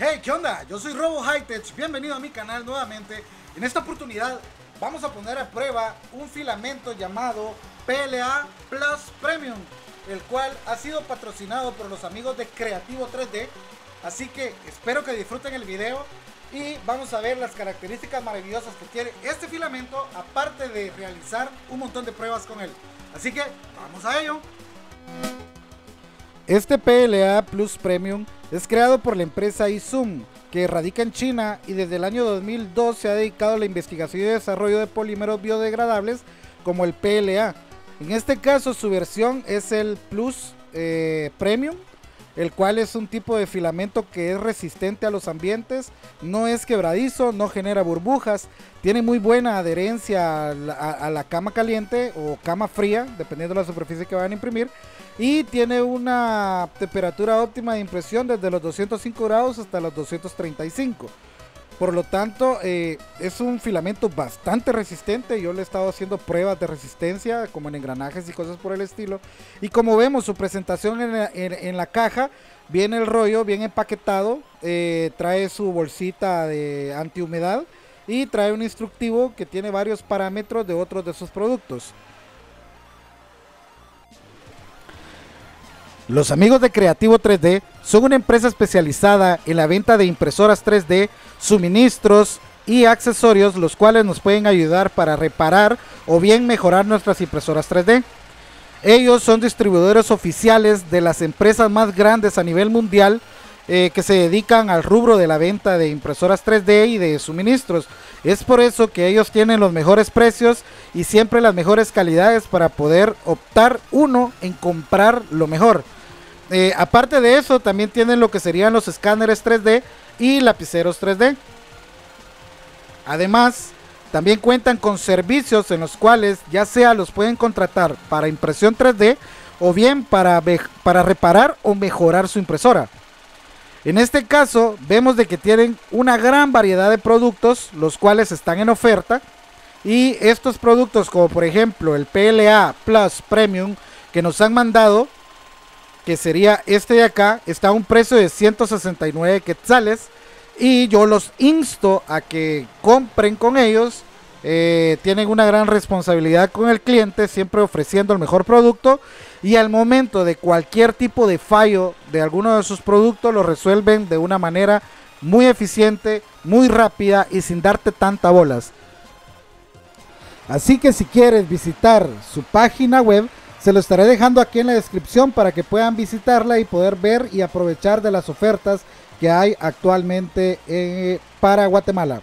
Hey, ¿qué onda? Yo soy Robo Hightech, bienvenido a mi canal nuevamente. En esta oportunidad vamos a poner a prueba un filamento llamado PLA Plus Premium, el cual ha sido patrocinado por los amigos de Creativo 3D. Así que espero que disfruten el video y vamos a ver las características maravillosas que tiene este filamento, aparte de realizar un montón de pruebas con él. Así que vamos a ello. Este PLA Plus Premium es creado por la empresa iZoom, que radica en China y desde el año 2002 se ha dedicado a la investigación y desarrollo de polímeros biodegradables como el PLA. En este caso su versión es el Plus eh, Premium, el cual es un tipo de filamento que es resistente a los ambientes, no es quebradizo, no genera burbujas, tiene muy buena adherencia a la, a la cama caliente o cama fría, dependiendo de la superficie que van a imprimir y tiene una temperatura óptima de impresión desde los 205 grados hasta los 235. Por lo tanto, eh, es un filamento bastante resistente. Yo le he estado haciendo pruebas de resistencia, como en engranajes y cosas por el estilo. Y como vemos, su presentación en la, caja, viene el rollo bien empaquetado. Eh, trae su bolsita de antihumedad y trae un instructivo que tiene varios parámetros de otros de sus productos. Los amigos de Creativo 3D son una empresa especializada en la venta de impresoras 3D, suministros y accesorios, los cuales nos pueden ayudar para reparar o bien mejorar nuestras impresoras 3D. Ellos son distribuidores oficiales de las empresas más grandes a nivel mundial eh, que se dedican al rubro de la venta de impresoras 3D y de suministros. Es por eso que ellos tienen los mejores precios y siempre las mejores calidades para poder optar uno en comprar lo mejor. Eh, aparte de eso, también tienen lo que serían los escáneres 3D y lapiceros 3D. Además, también cuentan con servicios en los cuales ya sea los pueden contratar para impresión 3D o bien para, para reparar o mejorar su impresora. En este caso, vemos de que tienen una gran variedad de productos, los cuales están en oferta. Y estos productos, como por ejemplo el PLA Plus Premium que nos han mandado, que sería este de acá, está a un precio de 169 quetzales. Y yo los insto a que compren con ellos. Eh, tienen una gran responsabilidad con el cliente, siempre ofreciendo el mejor producto. Y al momento de cualquier tipo de fallo de alguno de sus productos, lo resuelven de una manera muy eficiente, muy rápida y sin darte tanta bolas. Así que si quieres visitar su página web, se lo estaré dejando aquí en la descripción para que puedan visitarla y poder ver y aprovechar de las ofertas que hay actualmente eh, para Guatemala.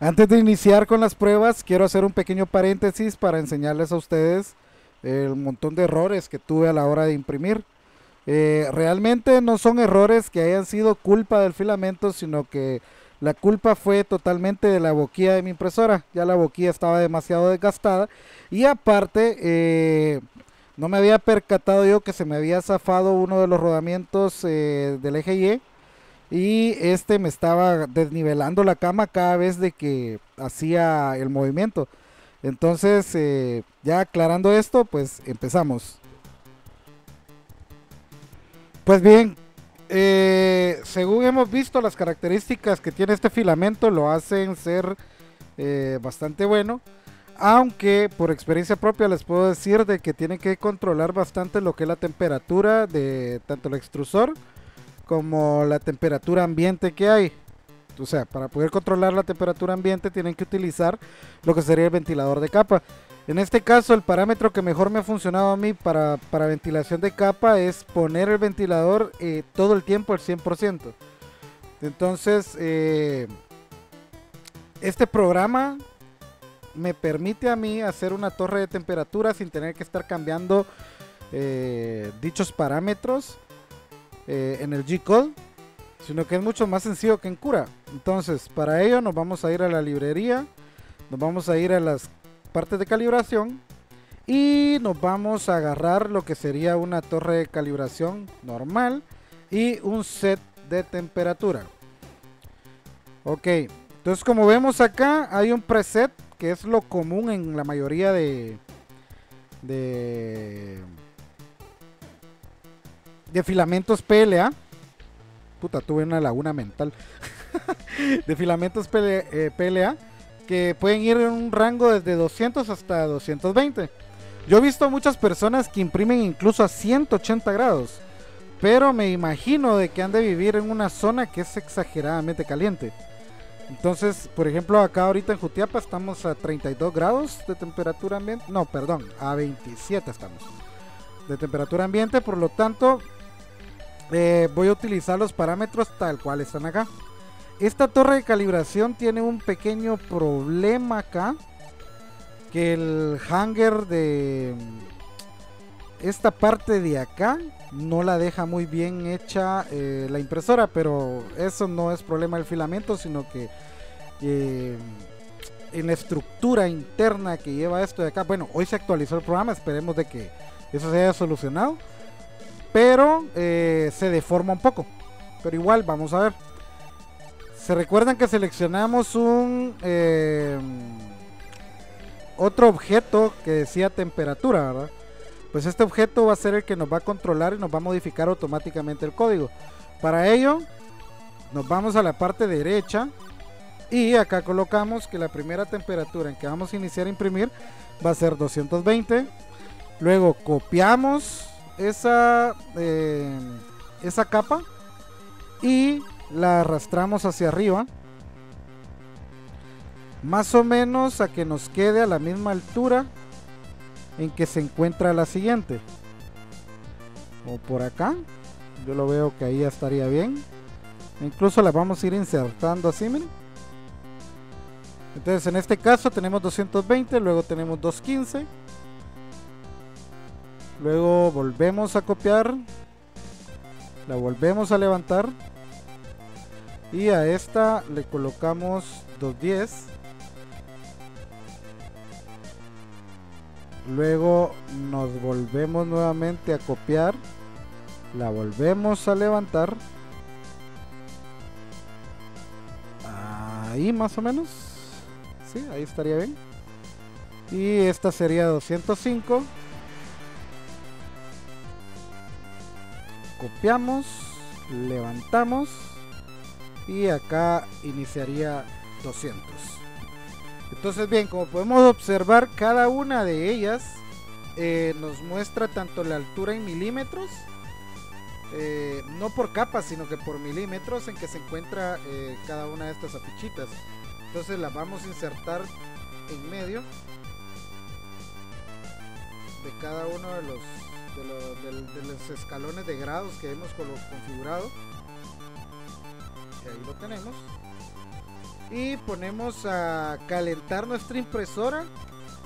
Antes de iniciar con las pruebas, quiero hacer un pequeño paréntesis para enseñarles a ustedes el montón de errores que tuve a la hora de imprimir. Eh, realmente no son errores que hayan sido culpa del filamento, sino que la culpa fue totalmente de la boquilla de mi impresora. Ya la boquilla estaba demasiado desgastada. Y aparte, eh, no me había percatado yo que se me había zafado uno de los rodamientos eh, del eje Y. Y este me estaba desnivelando la cama cada vez de que hacía el movimiento. Entonces, eh, ya aclarando esto, pues empezamos. Pues bien, eh, según hemos visto, las características que tiene este filamento lo hacen ser eh, bastante bueno. Aunque por experiencia propia les puedo decir de que tienen que controlar bastante lo que es la temperatura de tanto el extrusor como la temperatura ambiente que hay. O sea, para poder controlar la temperatura ambiente tienen que utilizar lo que sería el ventilador de capa. En este caso, el parámetro que mejor me ha funcionado a mí para, para ventilación de capa es poner el ventilador eh, todo el tiempo al 100%. Entonces, eh, este programa me permite a mí hacer una torre de temperatura sin tener que estar cambiando eh, dichos parámetros en el G-Code, sino que es mucho más sencillo que en Cura. Entonces, para ello nos vamos a ir a la librería, nos vamos a ir a las partes de calibración y nos vamos a agarrar lo que sería una torre de calibración normal y un set de temperatura. Ok entonces como vemos acá hay un preset que es lo común en la mayoría de de, de filamentos PLA puta, tuve una laguna mental. De filamentos PLA, PLA que pueden ir en un rango desde 200 hasta 220. Yo he visto muchas personas que imprimen incluso a 180 grados, pero me imagino de que han de vivir en una zona que es exageradamente caliente. Entonces, por ejemplo, acá ahorita en Jutiapa estamos a 32 grados de temperatura ambiente. No, perdón, a 27 estamos de temperatura ambiente. Por lo tanto, eh, voy a utilizar los parámetros tal cual están acá. Esta torre de calibración tiene un pequeño problema acá. Que el hanger de esta parte de acá no la deja muy bien hecha eh, la impresora, pero eso no es problema del filamento, sino que eh, en la estructura interna que lleva esto de acá, bueno, hoy se actualizó el programa, esperemos de que eso se haya solucionado, pero eh, se deforma un poco, pero igual vamos a ver. Se recuerdan que seleccionamos un otro objeto que decía temperatura, ¿verdad? pues este objeto va a ser el que nos va a controlar y nos va a modificar automáticamente el código. Para ello, nos vamos a la parte derecha y acá colocamos que la primera temperatura en que vamos a iniciar a imprimir va a ser 220. Luego copiamos esa, eh, esa capa y la arrastramos hacia arriba. Más o menos a que nos quede a la misma altura en que se encuentra la siguiente. O por acá. Yo lo veo que ahí ya estaría bien. Incluso la vamos a ir insertando así, miren. Entonces en este caso tenemos 220, luego tenemos 215. Luego volvemos a copiar. La volvemos a levantar. Y a esta le colocamos 210. Luego nos volvemos nuevamente a copiar. La volvemos a levantar. Ahí más o menos. Sí, ahí estaría bien. Y esta sería 205. Copiamos, levantamos y acá iniciaría 200. Entonces bien, como podemos observar, cada una de ellas eh, nos muestra tanto la altura en milímetros, eh, no por capas, sino que por milímetros en que se encuentra eh, cada una de estas afichitas. Entonces las vamos a insertar en medio de cada uno de los, de los, escalones de grados que hemos configurado. Y ahí lo tenemos y ponemos a calentar nuestra impresora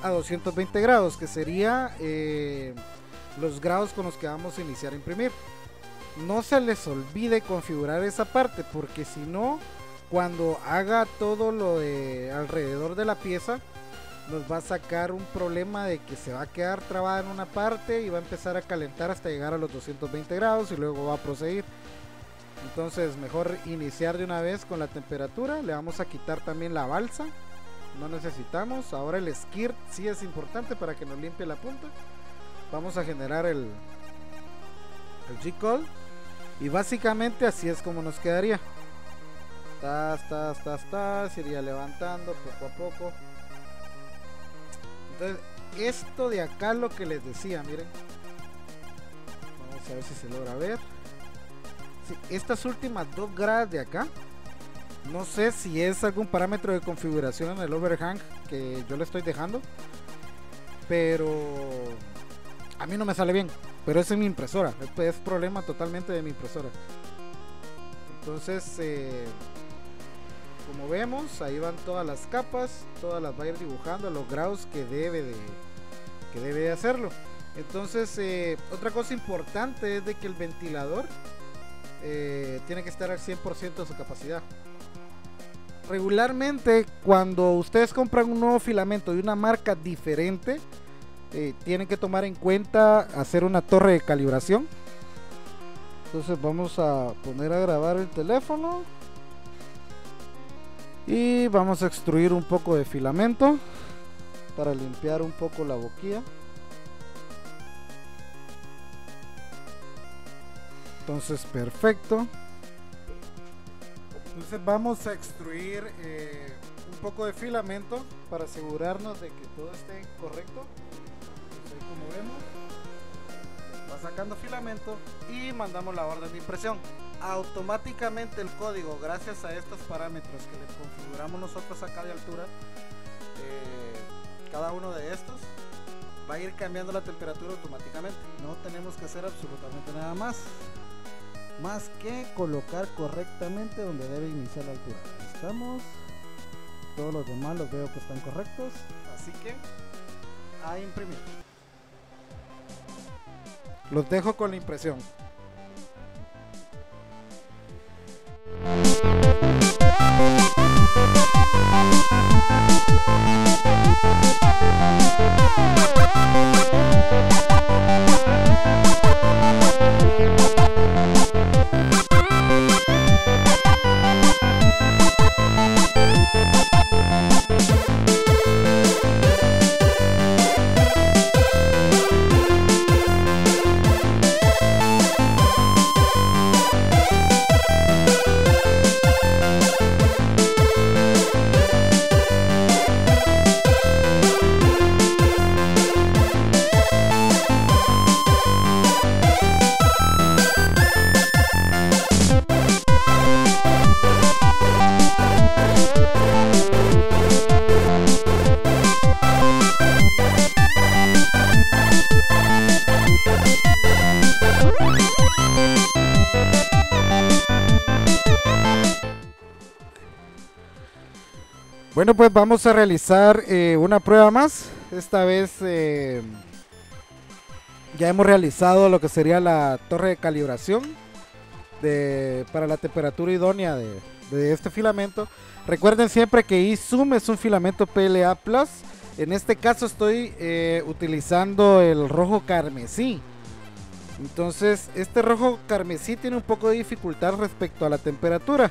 a 220 grados, que sería eh, los grados con los que vamos a iniciar a imprimir. No se les olvide configurar esa parte, porque si no, cuando haga todo lo de alrededor de la pieza, nos va a sacar un problema de que se va a quedar trabada en una parte y va a empezar a calentar hasta llegar a los 220 grados y luego va a proseguir. Entonces mejor iniciar de una vez con la temperatura. Le vamos a quitar también la balsa. No necesitamos. Ahora el skirt sí es importante para que nos limpie la punta. Vamos a generar el, G-Call. Y básicamente así es como nos quedaría. Tas, tas, tas, tas. Iría levantando poco a poco. Entonces, esto de acá lo que les decía, miren. Vamos a ver si se logra ver estas últimas dos gradas de acá, no sé si es algún parámetro de configuración en el overhang que yo le estoy dejando, pero a mí no me sale bien. Pero es mi impresora, es, problema totalmente de mi impresora. Entonces, eh, como vemos, ahí van todas las capas, todas las va a ir dibujando los grados que debe de, que debe hacerlo. Entonces, eh, otra cosa importante es de que el ventilador eh, tiene que estar al 100% de su capacidad. Regularmente, cuando ustedes compran un nuevo filamento de una marca diferente, eh, tienen que tomar en cuenta hacer una torre de calibración. Entonces vamos a poner a grabar el teléfono. Y vamos a extruir un poco de filamento para limpiar un poco la boquilla. Entonces, perfecto. Entonces vamos a extruir eh, un poco de filamento para asegurarnos de que todo esté correcto. Entonces, como vemos, va sacando filamento y mandamos la orden de impresión. Automáticamente el código, gracias a estos parámetros que le configuramos nosotros acá de altura, eh, cada uno de estos va a ir cambiando la temperatura automáticamente. No tenemos que hacer absolutamente nada más más que colocar correctamente donde debe iniciar la altura. Estamos. Todos los demás los veo que están correctos. Así que a imprimir. Los dejo con la impresión. Bueno, pues vamos a realizar eh, una prueba más. Esta vez eh, ya hemos realizado lo que sería la torre de calibración para la temperatura idónea de, este filamento. Recuerden siempre que iZoom es un filamento PLA Plus. En este caso estoy eh, utilizando el rojo carmesí. Entonces, este rojo carmesí tiene un poco de dificultad respecto a la temperatura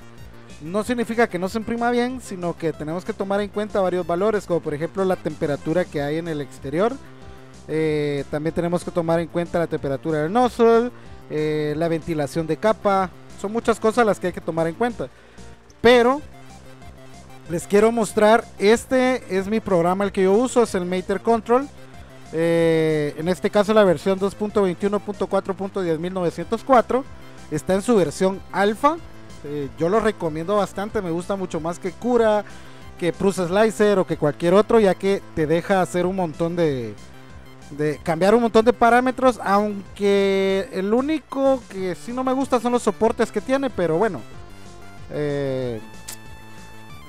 no significa que no se imprima bien, sino que tenemos que tomar en cuenta varios valores, como por ejemplo la temperatura que hay en el exterior. Eh, también tenemos que tomar en cuenta la temperatura del nozzle, eh, la ventilación de capa. Son muchas cosas las que hay que tomar en cuenta. Pero les quiero mostrar, este es mi programa el que yo uso, es el Mater Control. Eh, en este caso la versión 2.21.4.10904. Está en su versión alfa eh, yo lo recomiendo bastante, me gusta mucho más que Cura, que Prusa Slicer o que cualquier otro, ya que te deja hacer un montón de, de cambiar un montón de parámetros, aunque el único que sí no me gusta son los soportes que tiene, pero bueno, eh,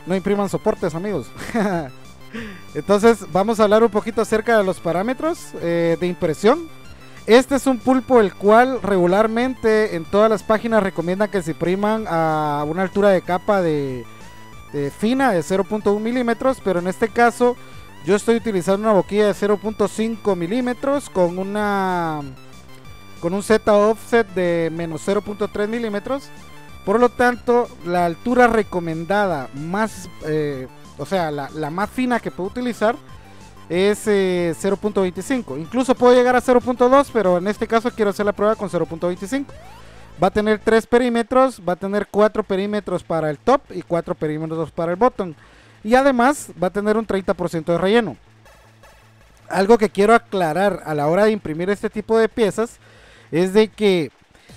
no impriman soportes amigos. Entonces vamos a hablar un poquito acerca de los parámetros eh, de impresión. Este es un pulpo el cual regularmente en todas las páginas recomiendan que se impriman a una altura de capa de, fina de 0.1 milímetros, pero en este caso yo estoy utilizando una boquilla de 0.5 milímetros con una con un Z offset de menos 0.3 milímetros. Por lo tanto, la altura recomendada más, eh, o sea, la, la más fina que puedo utilizar es 0.25. Eh, Incluso puedo llegar a 0.2, pero en este caso quiero hacer la prueba con 0.25. Va a tener 3 perímetros, va a tener 4 perímetros para el top y 4 perímetros para el bottom. Y además va a tener un 30% de relleno. Algo que quiero aclarar a la hora de imprimir este tipo de piezas es de que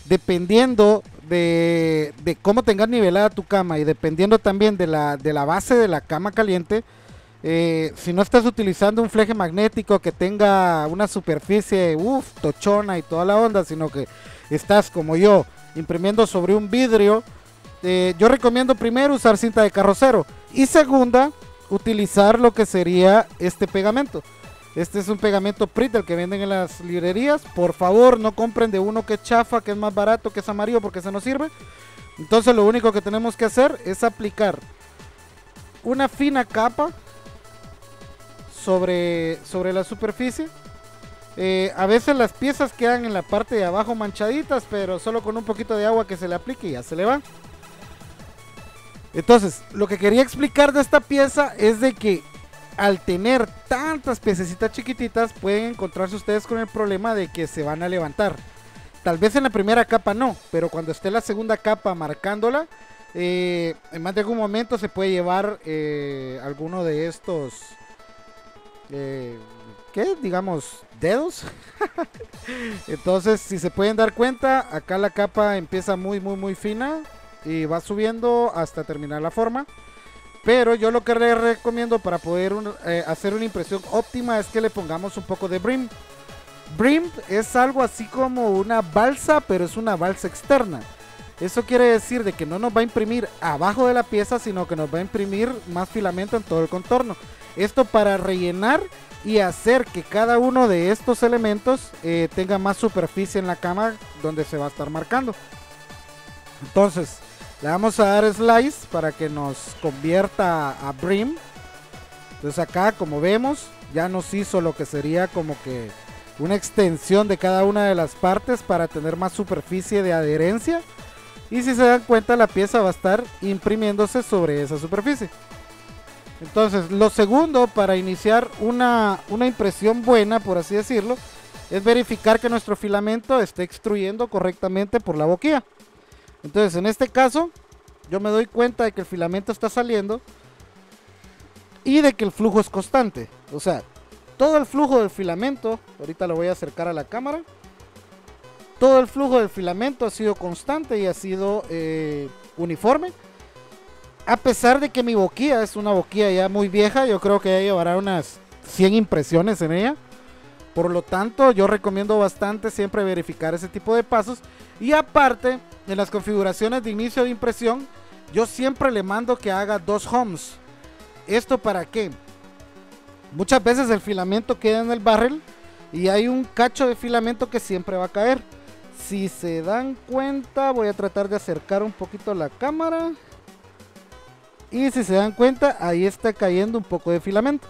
dependiendo de, cómo tengas nivelada tu cama y dependiendo también de la, de la base de la cama caliente, eh, si no estás utilizando un fleje magnético que tenga una superficie, uff, tochona y toda la onda, sino que estás como yo imprimiendo sobre un vidrio, eh, yo recomiendo primero usar cinta de carrocero y segunda, utilizar lo que sería este pegamento. Este es un pegamento Pritel que venden en las librerías. Por favor, no compren de uno que es chafa, que es más barato, que es amarillo, porque se nos sirve. Entonces lo único que tenemos que hacer es aplicar una fina capa sobre, sobre la superficie. Eh, a veces las piezas quedan en la parte de abajo manchaditas, pero solo con un poquito de agua que se le aplique ya se le va. Entonces, lo que quería explicar de esta pieza es de que al tener tantas piececitas chiquititas, pueden encontrarse ustedes con el problema de que se van a levantar. Tal vez en la primera capa no, pero cuando esté la segunda capa marcándola, eh, en más de algún momento se puede llevar eh, alguno de estos, eh, ¿qué? Digamos, dedos. Entonces, si se pueden dar cuenta, acá la capa empieza muy, muy, muy fina y va subiendo hasta terminar la forma. Pero yo lo que les recomiendo para poder eh, hacer una impresión óptima es que le pongamos un poco de brim. Brim es algo así como una balsa, pero es una balsa externa. Eso quiere decir de que no nos va a imprimir abajo de la pieza, sino que nos va a imprimir más filamento en todo el contorno. Esto para rellenar y hacer que cada uno de estos elementos eh, tenga más superficie en la cama donde se va a estar marcando. Entonces, le vamos a dar slice para que nos convierta a brim. Entonces acá, como vemos, ya nos hizo lo que sería como que una extensión de cada una de las partes para tener más superficie de adherencia. Y si se dan cuenta, la pieza va a estar imprimiéndose sobre esa superficie. Entonces, lo segundo para iniciar una, una impresión buena, por así decirlo, es verificar que nuestro filamento esté extruyendo correctamente por la boquilla. Entonces, en este caso, yo me doy cuenta de que el filamento está saliendo y de que el flujo es constante. O sea, todo el flujo del filamento, ahorita lo voy a acercar a la cámara, todo el flujo del filamento ha sido constante y ha sido eh, uniforme. A pesar de que mi boquilla es una boquilla ya muy vieja, yo creo que ya llevará unas 100 impresiones en ella. Por lo tanto, yo recomiendo bastante siempre verificar ese tipo de pasos. Y aparte, en las configuraciones de inicio de impresión, yo siempre le mando que haga dos homes. ¿Esto para qué? Muchas veces el filamento queda en el barrel y hay un cacho de filamento que siempre va a caer. Si se dan cuenta, voy a tratar de acercar un poquito la cámara. Y si se dan cuenta, ahí está cayendo un poco de filamento.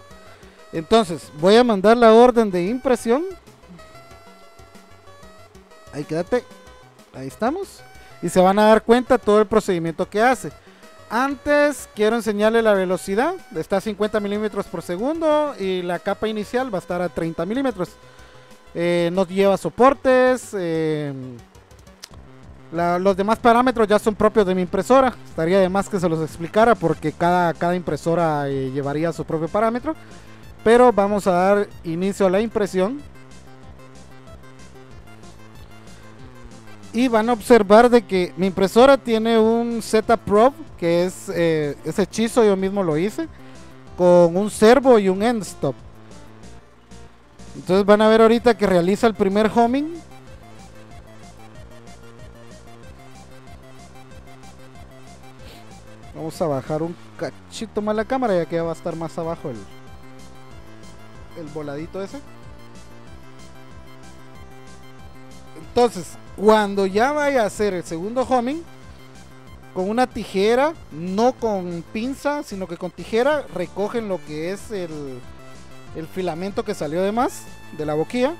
Entonces, voy a mandar la orden de impresión. Ahí quédate. Ahí estamos. Y se van a dar cuenta todo el procedimiento que hace. Antes quiero enseñarle la velocidad. Está a 50 milímetros por segundo. Y la capa inicial va a estar a 30 milímetros. Eh, no lleva soportes. Eh, los demás parámetros ya son propios de mi impresora. Estaría de más que se los explicara porque cada, cada impresora eh, llevaría su propio parámetro. Pero vamos a dar inicio a la impresión. Y van a observar de que mi impresora tiene un Setup Probe, que es ese hechizo yo mismo lo hice, con un servo y un end stop. Entonces van a ver ahorita que realiza el primer homing. Vamos a bajar un cachito más la cámara ya que va a estar más abajo el, el voladito ese. Entonces, cuando ya vaya a hacer el segundo homing, con una tijera, no con pinza, sino que con tijera, recogen lo que es el, el filamento que salió de más de la boquilla.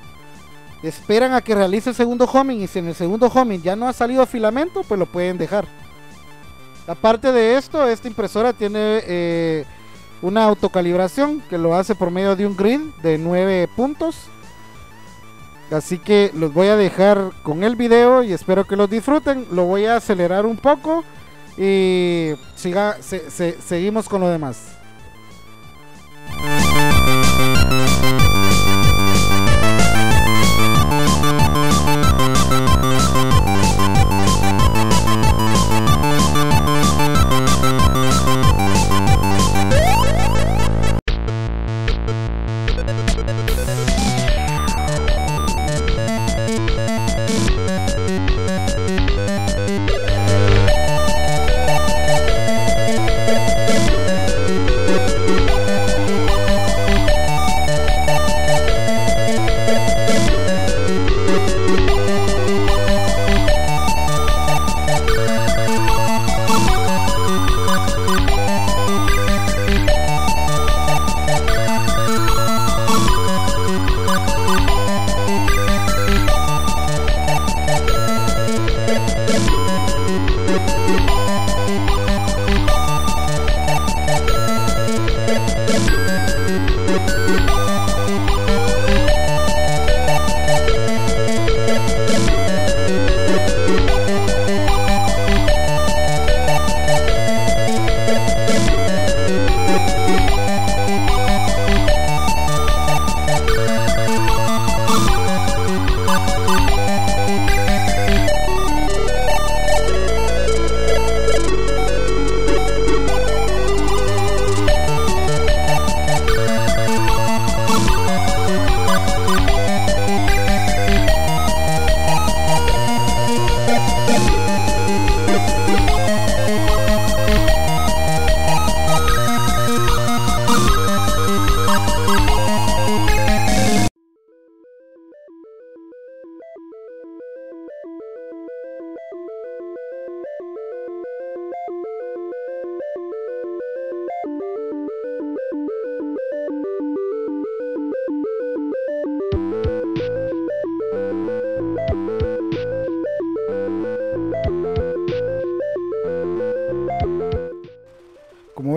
Esperan a que realice el segundo homing y si en el segundo homing ya no ha salido filamento, pues lo pueden dejar. Aparte de esto, esta impresora tiene eh, una autocalibración que lo hace por medio de un grid de 9 puntos. Así que los voy a dejar con el video y espero que los disfruten. Lo voy a acelerar un poco y siga, seguimos con lo demás.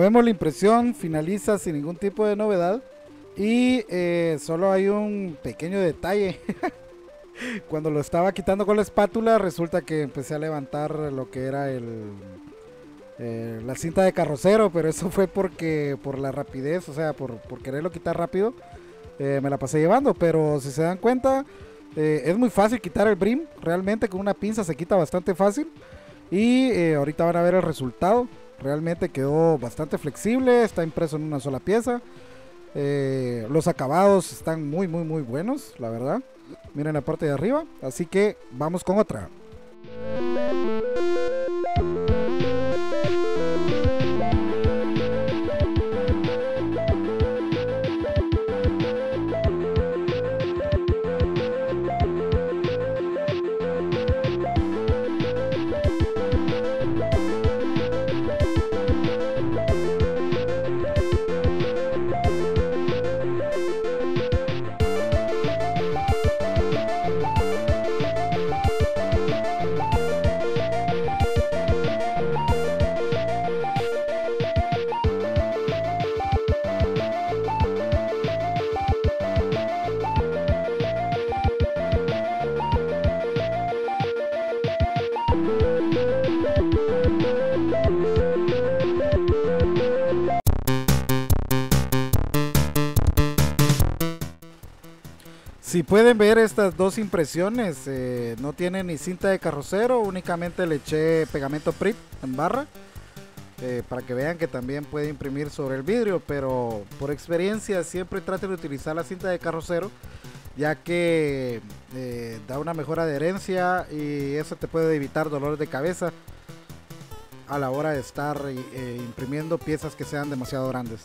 Vemos la impresión finaliza sin ningún tipo de novedad y eh, solo hay un pequeño detalle. Cuando lo estaba quitando con la espátula resulta que empecé a levantar lo que era el eh, la cinta de carrocero, pero eso fue porque por la rapidez, o sea, por, quererlo quitar rápido, eh, me la pasé llevando. Pero si se dan cuenta, es muy fácil quitar el brim. Realmente con una pinza se quita bastante fácil. Y ahorita van a ver el resultado. Realmente quedó bastante flexible, está impreso en una sola pieza. Eh, los acabados están muy, muy, muy buenos, la verdad. Miren la parte de arriba. Así que vamos con otra. Pueden ver estas dos impresiones, eh, no tiene ni cinta de carrocero, únicamente le eché pegamento PRIT en barra. Eh, para que vean que también puede imprimir sobre el vidrio, pero por experiencia siempre traten de utilizar la cinta de carrocero, ya que eh, da una mejor adherencia y eso te puede evitar dolores de cabeza a la hora de estar imprimiendo piezas que sean demasiado grandes.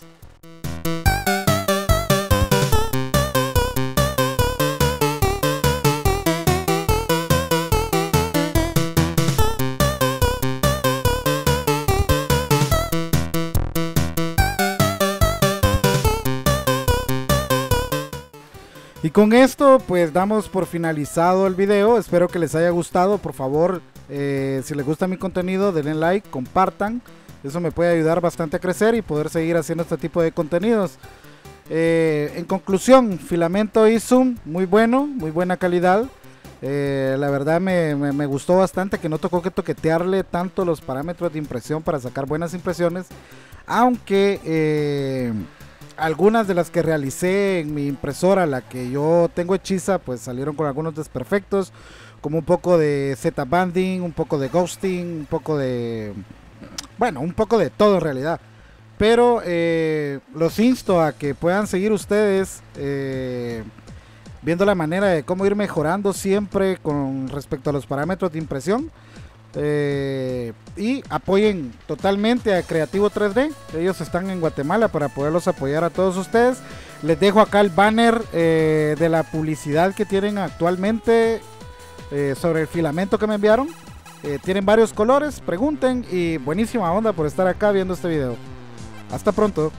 Con esto pues damos por finalizado el video. Espero que les haya gustado. Por favor, eh, si les gusta mi contenido, denle like, compartan. Eso me puede ayudar bastante a crecer y poder seguir haciendo este tipo de contenidos. Eh, en conclusión, filamento Izum, muy bueno, muy buena calidad. Eh, la verdad me, me, gustó bastante que no tocó que toquetearle tanto los parámetros de impresión para sacar buenas impresiones. Aunque algunas de las que realicé en mi impresora, la que yo tengo hechiza, pues salieron con algunos desperfectos, como un poco de Z-banding, un poco de ghosting, un poco de... Bueno, un poco de todo en realidad. Pero eh, los insto a que puedan seguir ustedes eh, viendo la manera de cómo ir mejorando siempre con respecto a los parámetros de impresión. Este, y apoyen totalmente a Creativo 3D. Ellos están en Guatemala para poderlos apoyar a todos ustedes. Les dejo acá el banner eh, de la publicidad que tienen actualmente eh, sobre el filamento que me enviaron. Eh, tienen varios colores, pregunten y buenísima onda por estar acá viendo este video. Hasta pronto.